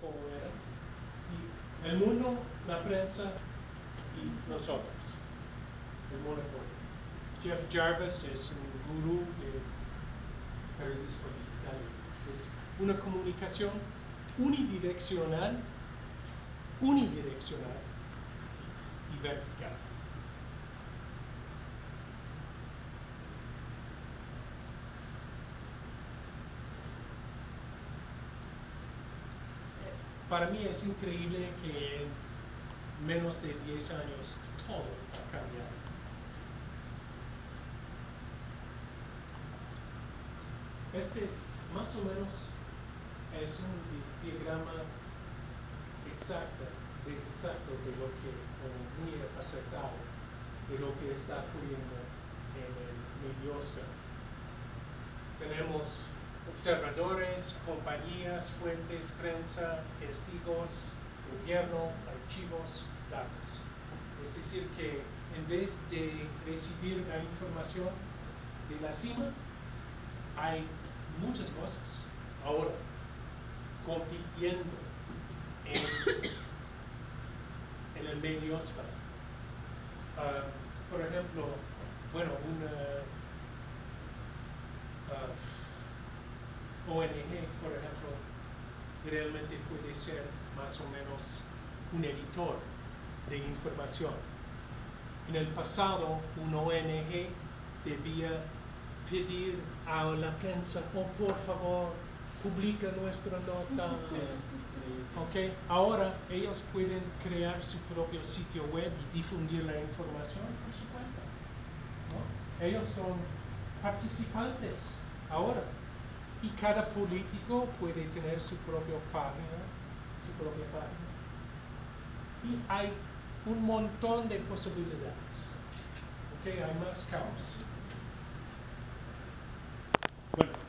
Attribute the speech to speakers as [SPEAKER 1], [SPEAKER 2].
[SPEAKER 1] como era. Y el mundo, la prensa y nosotros. El monopolio. Jeff Jarvis es un gurú de periodismo digital. Es una comunicación unidireccional, unidireccional y vertical. Para mí es increíble que en menos de 10 años todo ha cambiado. Este más o menos es un di- diagrama exacto exacto de lo que, muy acertado, de lo que está ocurriendo en el mediosfera. Tenemos observadores, compañías, fuentes, prensa, testigos, gobierno, archivos, datos. Es decir, que en vez de recibir la información de la cima, hay muchas cosas ahora compitiendo en, el mediosfera. Ah, por ejemplo, bueno, una ah, ONG, por ejemplo, realmente puede ser más o menos un editor de información. En el pasado, una ONG debía pedir a la prensa, oh, por favor, publica nuestra nota. Ok, ahora ellos pueden crear su propio sitio web y difundir la información por su cuenta. ¿no? Ellos son participantes ahora. Y cada político puede tener su propia página, su propia página. Y hay un montón de posibilidades. Ok, hay más caos. Bueno,